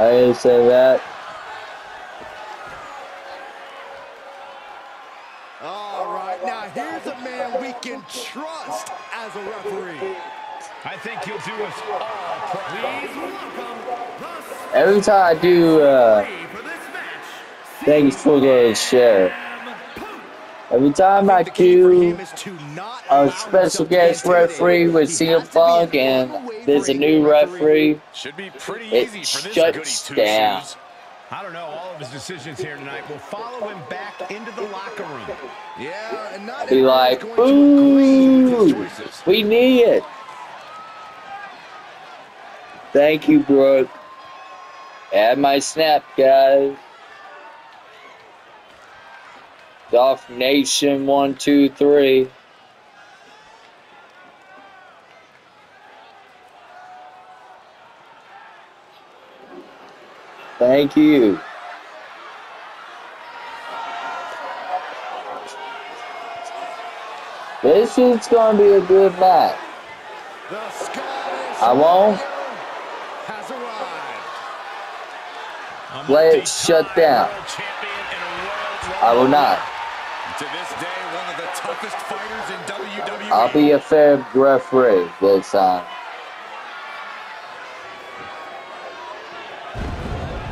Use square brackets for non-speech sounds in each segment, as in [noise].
I didn't say that. All right, now here's a man we can trust as a referee. I think he'll do us all proud. Please welcome Every time I do, uh, for this match. thanks for the share. Every time I cue key for do him is to not a special himself to be guest referee with CM has to be Punk and there's a new referee, Should be pretty it easy for this shuts down. I don't know. All of his decisions here tonight We'll follow him back into the locker room. Yeah, and not be like, going to agree with his boo, we need it. Thank you, Brooke. Add my snap, guys. Doff Nation, one, two, three. Thank you. This is going to be a good match. I won't. Warrior has arrived. A Let it shut down. world champion and a world I will not. To this day, one of the toughest fighters in WWE. I'll be a fair referee this time.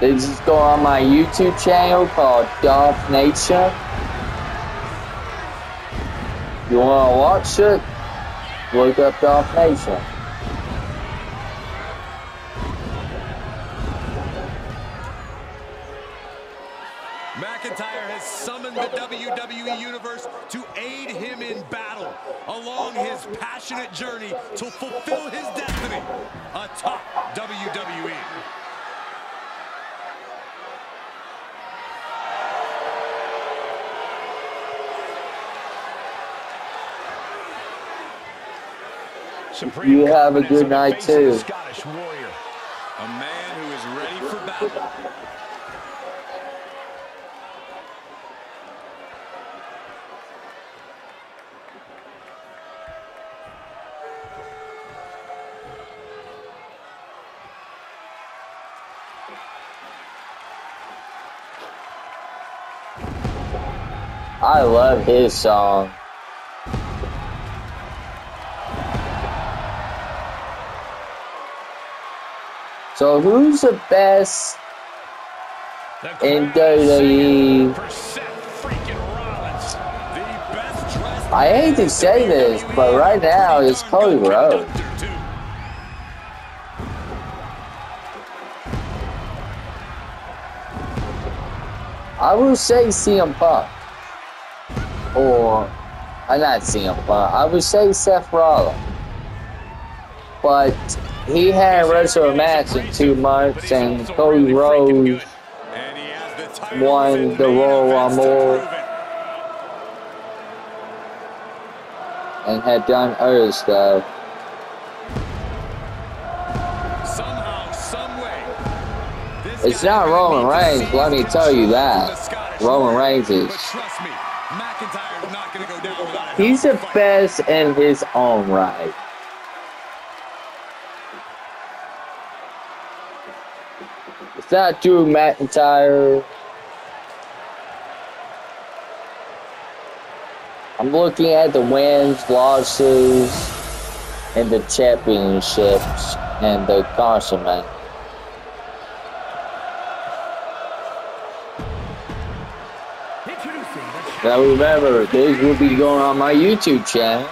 This is going on my YouTube channel called Dolph Nature. You wanna watch it? Look up Doff Nation. McIntyre has summoned the WWE Universe to aid him in battle along his passionate journey to fulfill his destiny atop WWE. Supreme You have a good night, face of the too. Scottish warrior. A man who is ready for battle. I love his song. So who's the best The in WWE? for Seth freaking Rollins. The best I hate to say this, but right now it's Cody Rhodes. I will say CM Punk. Or, I'm not CM Punk. I would say Seth Rollins. But he wrestled a match in two months, and Cody Rhodes won the Royal Rumble and had done other stuff. It's not Roman Reigns, let me tell you that. from the Scottish Roman. Reigns is. But trust me, McIntyre's not going to go down without a He's the hell of a fight. best in his own right. It's not Drew McIntyre. I'm looking at the wins, losses, and the championships and the consummate. Now remember, this will be going on my YouTube channel.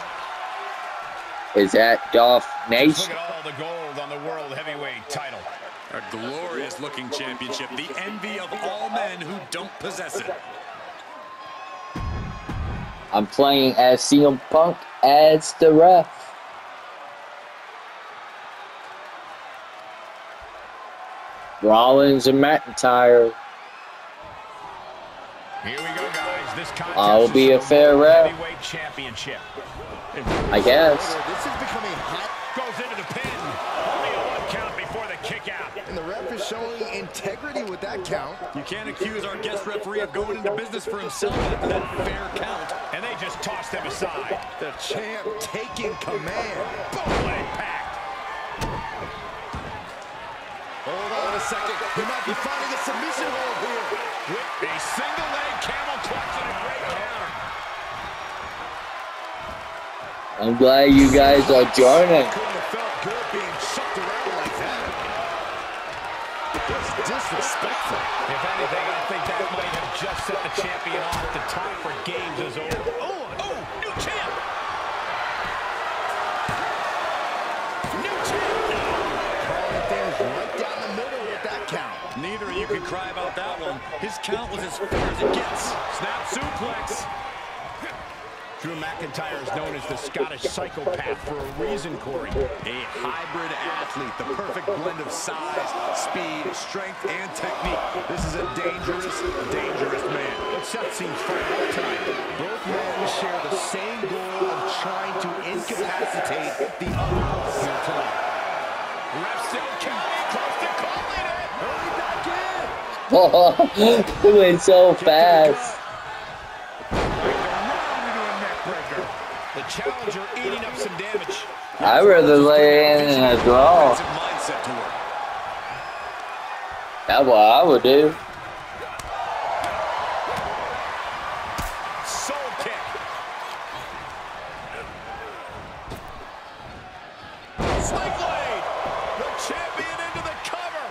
Is at Dolph Look Nation. at all the gold on the world heavyweight title. A glorious looking championship, the envy of all men who don't possess it. I'm playing as CM Punk as the ref. Rollins and McIntyre. Here we go, guys. This contest I'll be a fair World ref. Championship. I guess. This is becoming hot, Goes into the pin. Only a one count before the kick out. and the ref is showing integrity with that count. You can't accuse our guest referee of going into business for himself after that fair count. And they just tossed him aside. The champ taking command. Boom, leg packed. Oh, Hold on a second. He might be finding a submission hold here. With a single leg camel clutch and a great counter. I'm glad you guys are joining. Couldn't have felt good being chucked around like that. It's disrespectful. If anything, I think that might have just set the champion off. The time for games is over. New champ. New champ. Calling things right down the middle with that count. Neither of you can cry about that one. His count was as far as it gets. Snap suplex. Drew McIntyre is known as the Scottish psychopath for a reason, Corey. A hybrid athlete, the perfect blend of size, speed, strength, and technique. This is a dangerous, dangerous man. But Seth seems fired up tonight. Both men share the same goal of trying to incapacitate the other here tonight. Ref still counting, close to calling oh, it. Hurry back in. [laughs] oh, it went so fast. I'd rather lay in a draw. Defensive mindset to work. That's what I would do. Soul kick. Sling blade. The champion into the cover.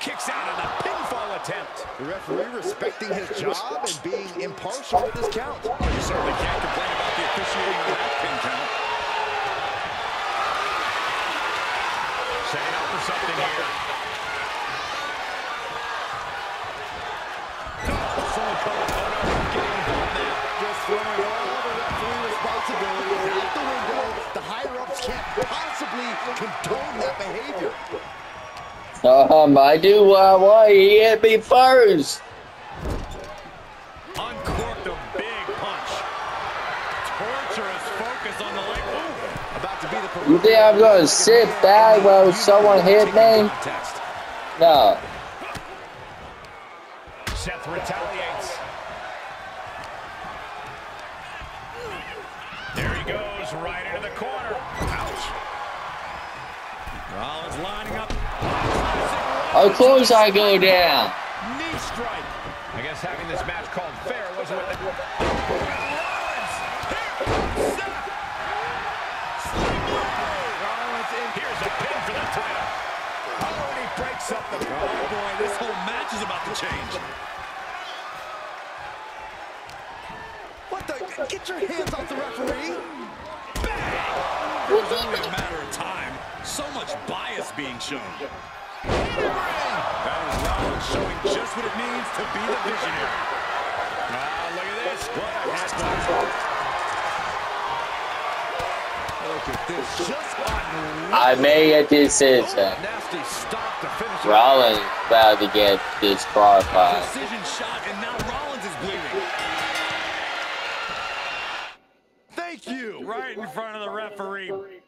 Kicks out on a pinfall attempt. The referee respecting his job and being impartial with his count. You certainly can't complain about the officiating on that pin count. Setting up for something here. Um, I do I want. He hit me first. Uncorked a big punch. Torturous focus on the leg. Ooh. About to be the You think I'm gonna sit back while someone hit me? No. Seth retaliates. There he goes, right into the corner. Ouch. Rollins lining up. Of course I go down. Knee strike. I guess having this match called fair wasn't what change. What the? Get your hands off the referee. It was only a matter of time. So much bias being shown. That is Rollins showing just what it means to be the visionary. Ah, look at this. What a headbutt. I made a decision. Nasty stop to finish it. Rollins about to get disqualified. Precision shot, and now Rollins is bleeding. Thank you. Right in front of the referee.